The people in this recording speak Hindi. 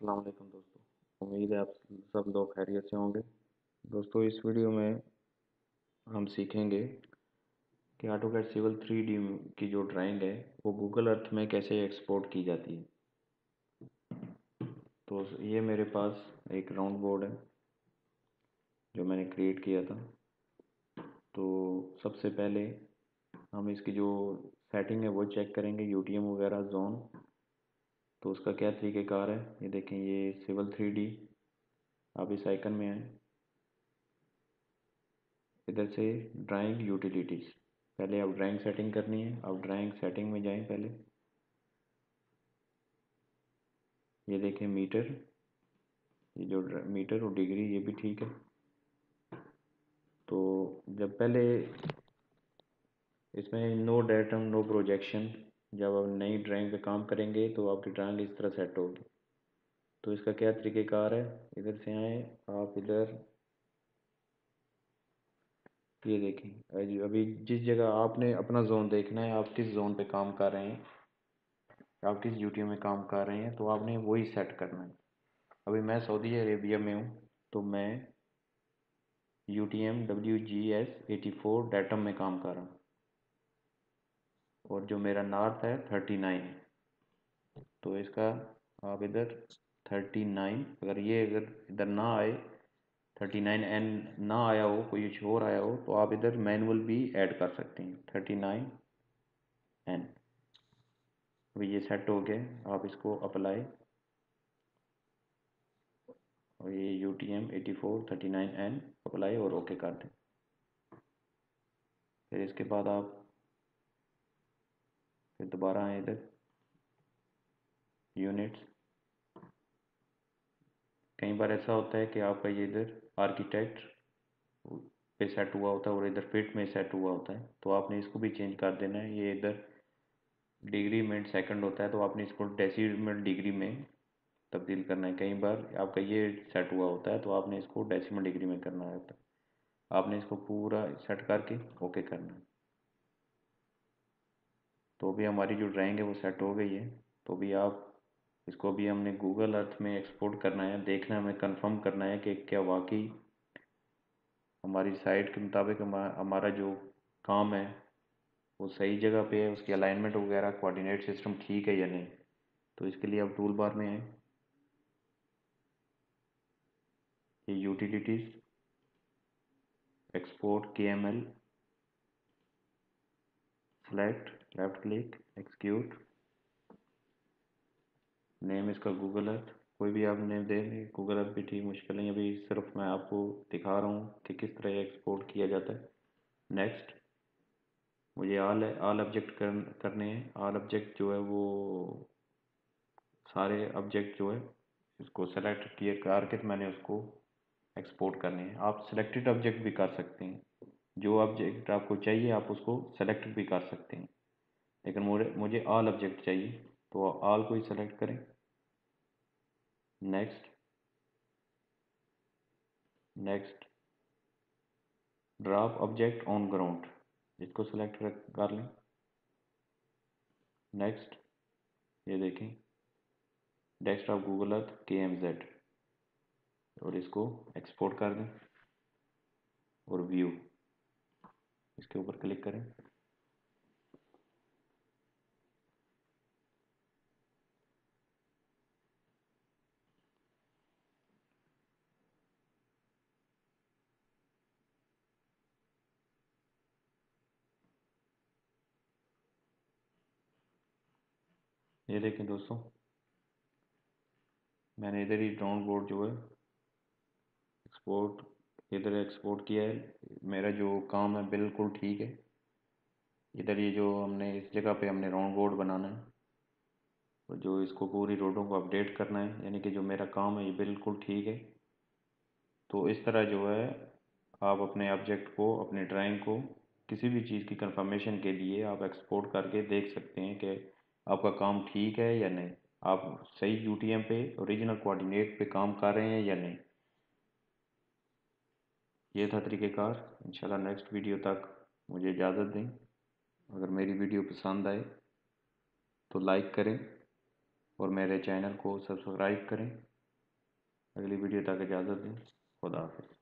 अस्सलाम दोस्तों। उम्मीद है आप सब लोग खैरियत से होंगे। दोस्तों, इस वीडियो में हम सीखेंगे कि AutoCAD civil three D की जो ड्राइंग है, वो गूगल अर्थ में कैसे एक्सपोर्ट की जाती है। तो ये मेरे पास एक राउंड बोर्ड है, जो मैंने क्रिएट किया था। तो सबसे पहले हम इसकी जो सेटिंग है, वो चेक करेंगे यूटीएम वगैरह जोन तो उसका क्या तरीक़ेकार है? ये देखें, ये सिविल थ्री डी। आप इस आइकन में आए। इधर से ड्राइंग यूटिलिटीज़। पहले आप ड्राइंग सेटिंग करनी है। आप ड्राइंग सेटिंग में जाएँ पहले। ये देखें मीटर। ये जो मीटर और डिग्री, ये भी ठीक है। तो जब पहले इसमें नो डेटम नो प्रोजेक्शन जब आप नई ड्राइंग पे काम करेंगे तो आपकी ड्राइंग इस तरह सेट होगी। तो इसका क्या तरीक़ेकार है? इधर से आए, आप इधर, ये देखें। अभी जिस जगह आपने अपना जोन देखना है, आप किस जोन पे काम कर रहे हैं, आप किस ड्यूटी में काम कर रहे हैं तो आपने वही सेट करना है। अभी मैं सऊदी अरेबिया में हूँ तो मैं U T M W G S eighty four datum में काम कर रहा हूँ। और जो मेरा नॉर्थ है थर्टी नाइन तो इसका आप इधर थर्टी नाइन अगर ये अगर इधर ना आए थर्टी नाइन एन ना आया हो, कोई कुछ और आया हो तो आप इधर मैनुअल भी ऐड कर सकते हैं थर्टी नाइन एन अभी ये सेट हो गया, आप इसको अप्लाई और ये U T M eighty four thirty nine N apply और ओके कर दें। फिर इसके बाद आप फिर दोबारा आए इधर। यूनिट्स कई बार ऐसा होता है कि आपका ये इधर आर्किटेक्ट पे सेट हुआ होता है और इधर फिट में सेट हुआ होता है। तो आपने इसको भी चेंज कर देना है। ये इधर डिग्री मिनट सेकंड होता है तो आपने इसको डेसीमल डिग्री में तब्दील करना है। कई बार आपका ये सेट हुआ होता है तो आपने इसको डेसिमल डिग्री में करना होता है। आपने इसको पूरा सेट करके ओके करना है। तो भी हमारी जो ड्राइंग है वो सेट हो गई है। तो भी आप इसको भी हमने गूगल अर्थ में एक्सपोर्ट करना है, देखना हमें कंफर्म करना है कि क्या वाकई हमारी साइट के मुताबिक हमारा जो काम है वो सही जगह पे है, उसकी अलाइनमेंट वगैरह कोऑर्डिनेट सिस्टम ठीक है या नहीं। तो इसके लिए आप टूल बार में हैं ये utilities export K M L select left click execute name इसका गूगल अर्थ कोई भी आप नेम दे गूगल अर्थ भी ठीक मुश्किल नहीं अभी सिर्फ़ मैं आपको दिखा रहा हूँ कि किस तरह एक्सपोर्ट किया जाता है। नेक्स्ट मुझे आल आल ऑब्जेक्ट कर, करने हैं। आल ऑब्जेक्ट जो है वो सारे ऑब्जेक्ट जो है इसको सेलेक्ट किए करके मैंने उसको एक्सपोर्ट करने हैं। आप सिलेक्टेड ऑब्जेक्ट भी कर सकते हैं। जो ऑब्जेक्ट आपको चाहिए आप उसको सेलेक्ट भी कर सकते हैं। लेकिन मुझे ऑल ऑब्जेक्ट चाहिए तो ऑल को ही सेलेक्ट करें। Next next drop object on ground इसको सेलेक्ट कर लें। नेक्स्ट ये देखें। डेस्कटॉप गूगल अर्थ के एम जेड और इसको एक्सपोर्ट कर दें। और व्यू इसके ऊपर क्लिक करें। ये देखें दोस्तों, मैंने इधर ही ड्रोन बोर्ड जो है एक्सपोर्ट इधर एक्सपोर्ट किया है। मेरा जो काम है बिल्कुल ठीक है। इधर ये जो हमने, इस जगह पे हमने राउंड बोर्ड बनाना है, और जो इसको पूरी रोडों को अपडेट करना है, यानी कि जो मेरा काम है ये बिल्कुल ठीक है। तो इस तरह जो है, आप अपने ऑब्जेक्ट को, अपने ड्राइंग को किसी भी चीज़ की कंफर्मेशन के लिए आप एक्सपोर्ट करके देख सकते हैं कि आपका काम ठीक है या नहीं? आप सही यूटीएम पे ओरिजिनल कोऑर्डिनेट पे काम कर रहे हैं या नहीं? ये था तरीक़ेकार। इंशाल्लाह नेक्स्ट वीडियो तक मुझे इजाज़त दें। अगर मेरी वीडियो पसंद आए तो लाइक करें और मेरे चैनल को सब्सक्राइब करें। अगली वीडियो तक इजाज़त दें। खुदा हाफिज़।